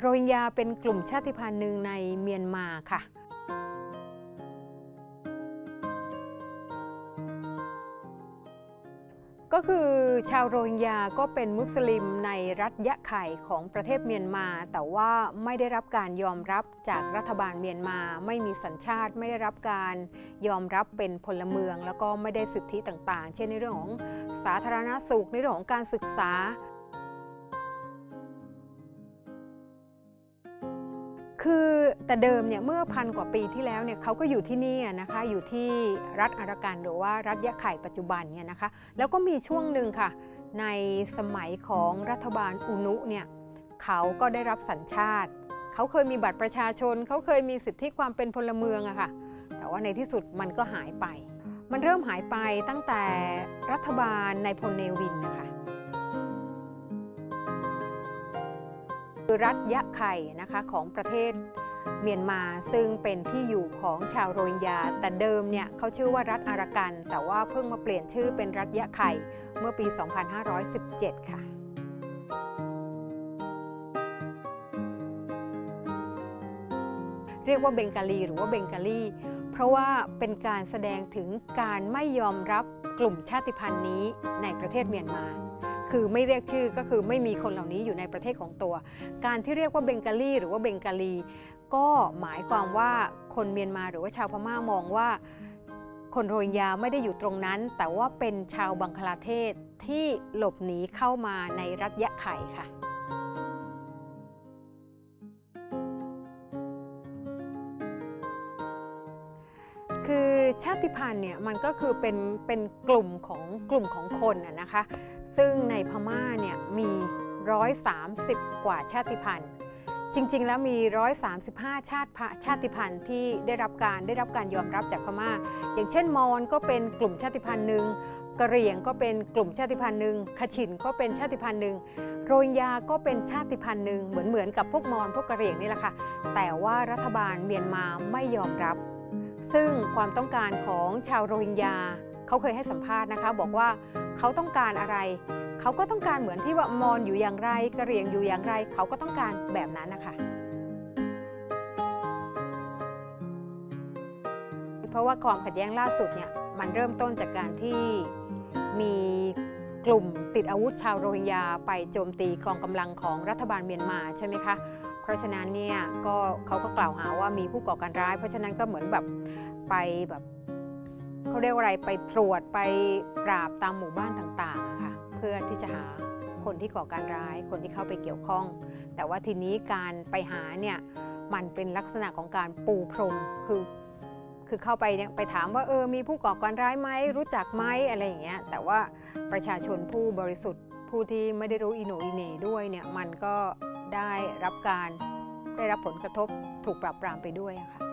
โรฮิงญาเป็นกลุ่มชาติพันธุ์หนึ่งในเมียนมาค่ะก็คือชาวโรฮิงญาก็เป็นมุสลิมในรัฐยะไข่ของประเทศเมียนมา แต่ว่าไม่ได้รับการยอมรับจากรัฐบาลเมียนมา ไม่มีสัญชาติ ไม่ได้รับการยอมรับเป็นพลเมือง แล้วก็ไม่ได้สิทธิต่างๆ เช่นในเรื่องของสาธารณสุขในเรื่องของการศึกษา คือแต่เดิมเนี่ยเมื่อพันกว่าปีที่แล้วเนี่ยเขาก็อยู่ที่นี่อะนะคะอยู่ที่รัฐอารากันหรือว่ารัฐยะไข่ปัจจุบันเนี่ยนะคะแล้วก็มีช่วงหนึ่งค่ะ ในสมัยของรัฐบาลอุนุเนี่ยเขาก็ได้รับสัญชาติ เขาเคยมีบัตรประชาชน เขาเคยมีสิทธิความเป็นพลเมืองอะค่ะ แต่ว่าในที่สุดมันก็หายไป มันเริ่มหายไปตั้งแต่รัฐบาลในพลเนวินนะคะ คือรัฐยะไข่นะคะของประเทศเมียนมาซึ่งเป็นที่อยู่ของชาวโรฮิงญา แต่เดิมเนี่ยเขาชื่อว่ารัฐอารากัน แต่ว่าเพิ่งมาเปลี่ยนชื่อเป็นรัฐยะไข่เมื่อปี 2517 ค่ะเรียกว่าเบงกาลีหรือว่าเบงกาลีเพราะว่าเป็นการแสดงถึงการไม่ยอมรับกลุ่มชาติพันธุ์นี้ในประเทศเมียนมา คือไม่เรียกชื่อก็คือไม่มีคนเหล่านี้อยู่ในประเทศของตัว การที่เรียกว่าเบงกาลีหรือว่าเบงกาลี ก็หมายความว่าคนเมียนมาหรือว่าชาวพม่ามองว่า คนโรฮิงญาไม่ได้อยู่ตรงนั้น แต่ว่าเป็นชาวบังคลาเทศที่หลบหนีเข้ามาในรัฐยะไข่ค่ะคือชาติพันธุ์เนี่ยมันก็คือเป็นเป็นกลุ่มของกลุ่มของคนน่ะนะคะ ซึ่งในพม่าเนี่ยมี 130 กว่าชาติพันธุ์ จริงๆ แล้วมี 135 ชาติชาติพันธุ์ที่ได้รับการได้รับการยอมรับจากพม่า อย่างเช่นมอญก็เป็นกลุ่มชาติพันธุ์หนึ่งกะเหรี่ยงก็เป็นกลุ่มชาติพันธุ์หนึ่งขชินก็เป็นชาติพันธุ์หนึ่งโรฮิงญาก็เป็นชาติพันธุ์หนึ่งเหมือนเหมือนกับพวกมอญพวกกะเหรี่ยงนี่แหละค่ะ แต่ว่ารัฐบาลเมียนมาไม่ยอมรับ ซึ่งความต้องการของชาวโรฮิงญาเขาเคยให้สัมภาษณ์นะคะ บอกว่า เขาต้องการอะไร เขาก็ต้องการเหมือนที่ว่ามอญอยู่อย่างไรกะเหรี่ยงอยู่อย่างไร เขาก็ต้องการแบบนั้นนะคะเพราะว่าความขัดแย้งล่าสุดเนี่ยมันเริ่มต้นจากการที่มีกลุ่มติดอาวุธชาวโรฮิงญาไปโจมตีกองกำลังของรัฐบาลเมียนมาใช่ไหมคะ เพราะฉะนั้นเนี่ยก็เขาก็กล่าวหาว่ามีผู้ก่อการร้าย เพราะฉะนั้นก็เหมือนแบบไปแบบ เขาเรียกว่าอะไรไปตรวจไปปราบตามหมู่บ้านต่างๆค่ะเพื่อที่จะหาคนที่ก่อการร้าย คนที่เข้าไปเกี่ยวข้อง แต่ว่าทีนี้การไปหาเนี่ยมันเป็นลักษณะของการปูพรมคือคือเข้าไปเนี่ยไปถามว่าเออมีผู้ก่อการร้ายไหมรู้จักไหมอะไรอย่างเงี้ยแต่ว่าประชาชนผู้บริสุทธิ์ผู้ที่ไม่ได้รู้อิโนอิเหน่ด้วยเนี่ยมันก็ได้รับการได้รับผลกระทบถูกปราบปรามไปด้วยค่ะ